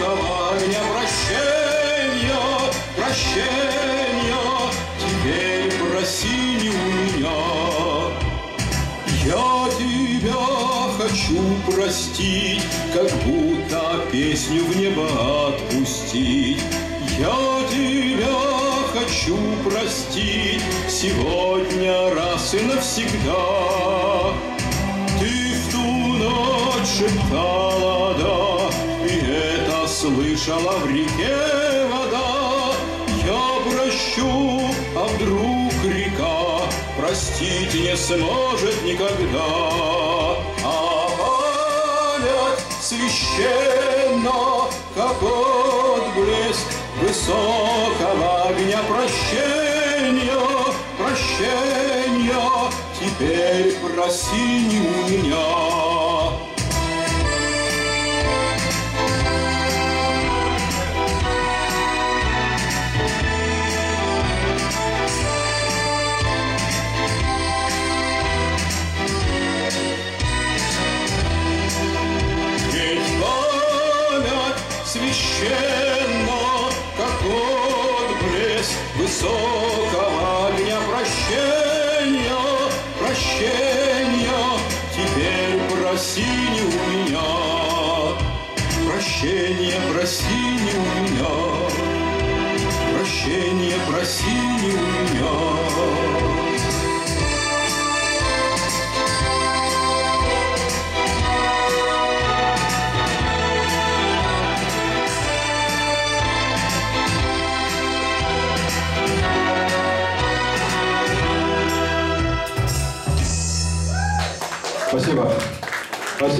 Кого мне прощенье, прощенье? теперь проси не у меня. Я тебя хочу простить, как будто песню в небо отпустить. Я тебя хочу простить сегодня раз и навсегда. Ты в ту ночь шептал слышала в реке вода. Я прощу, а вдруг река простить не сможет никогда. А память священна, как отблеск высокого огня прощения, прощения. Теперь проси у меня. Священна, как отблеск высокого огня прощения, прощения. Теперь проси не у меня, прощения проси не у меня, прощения проси не у меня. Спасибо. Спасибо.